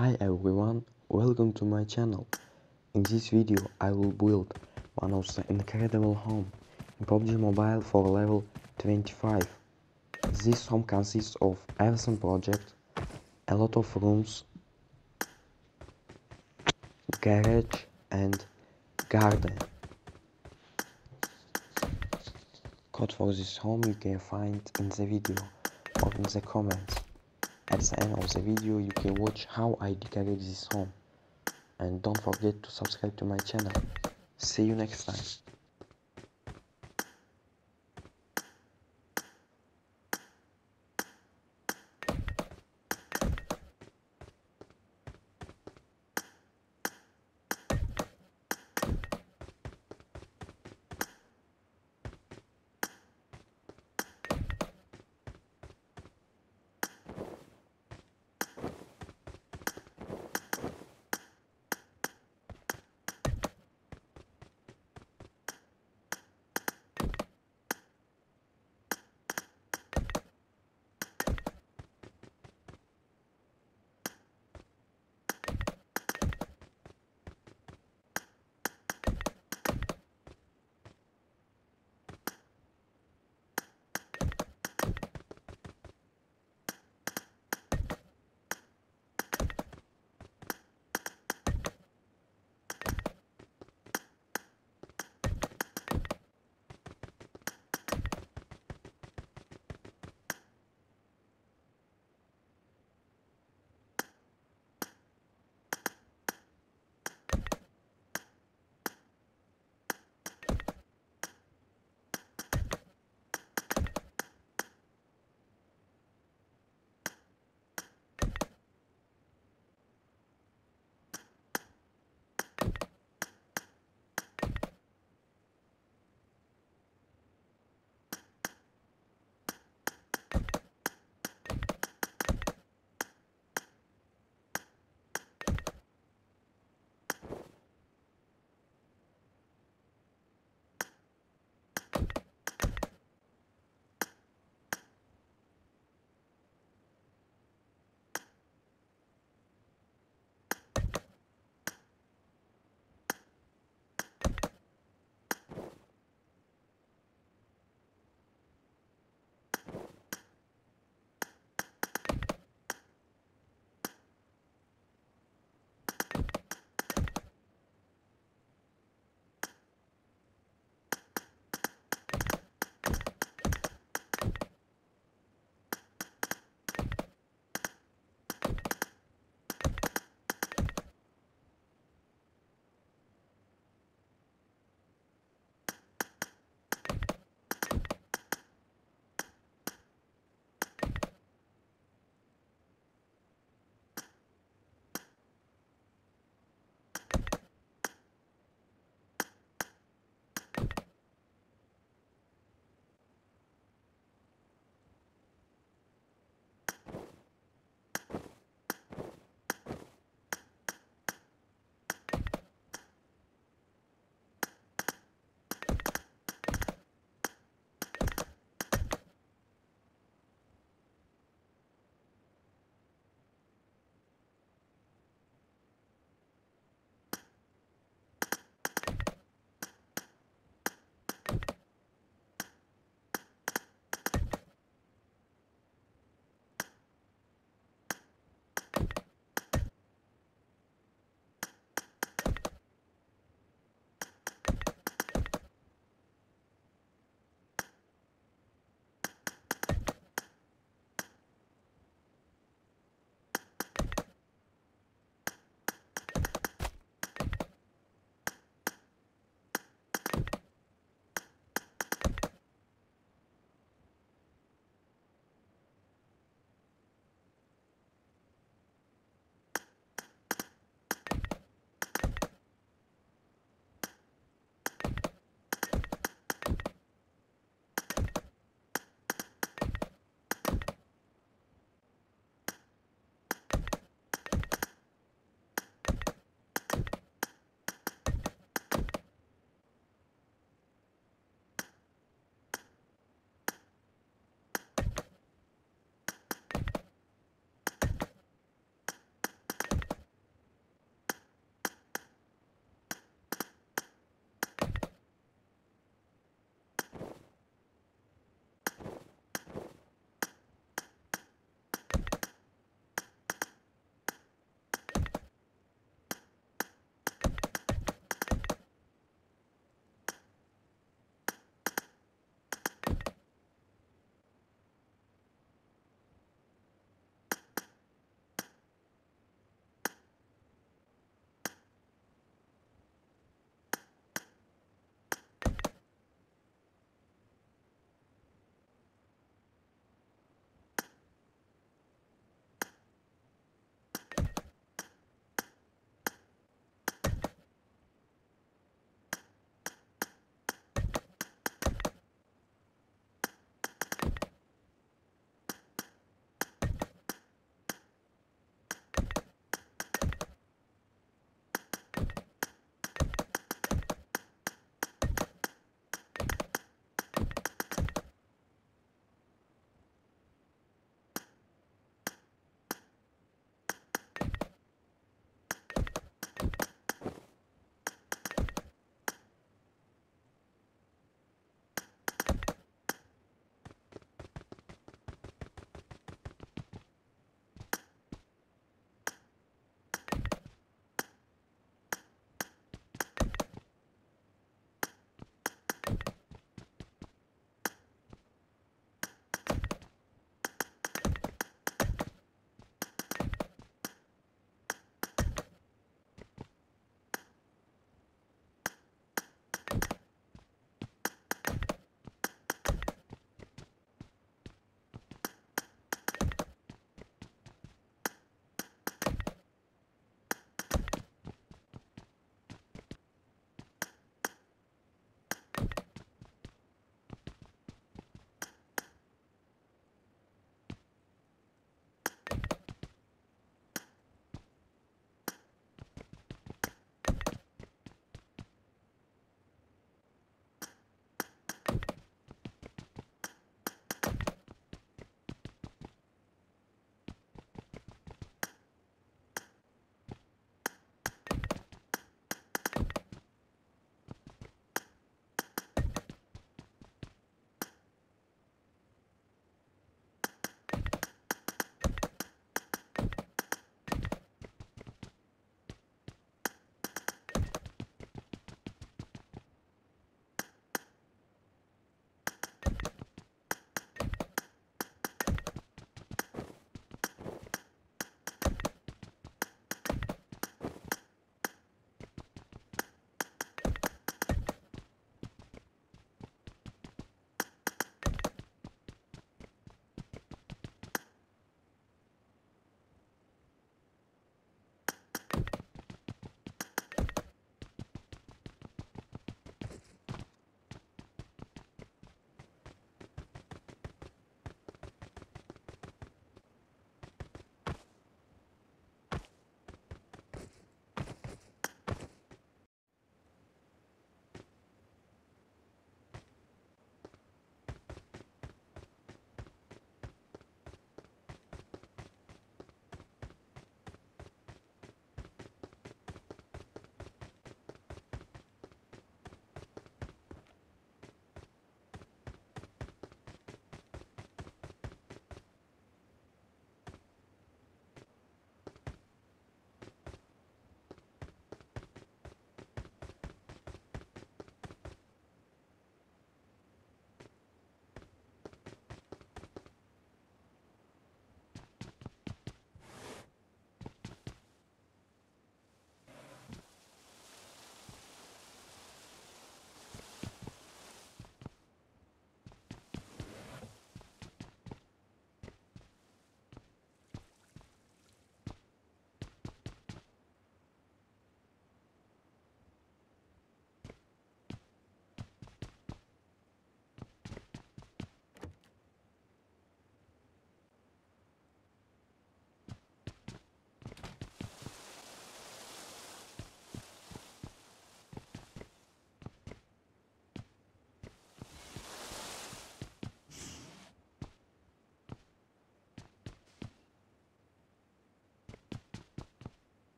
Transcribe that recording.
Hi everyone, welcome to my channel. In this video I will build one of the incredible home in PUBG Mobile for level 25. This home consists of awesome project, a lot of rooms, garage and garden. Code for this home you can find in the video or in the comments. At the end of the video you can watch how I decorate this home. And don't forget to subscribe to my channel. See you next time.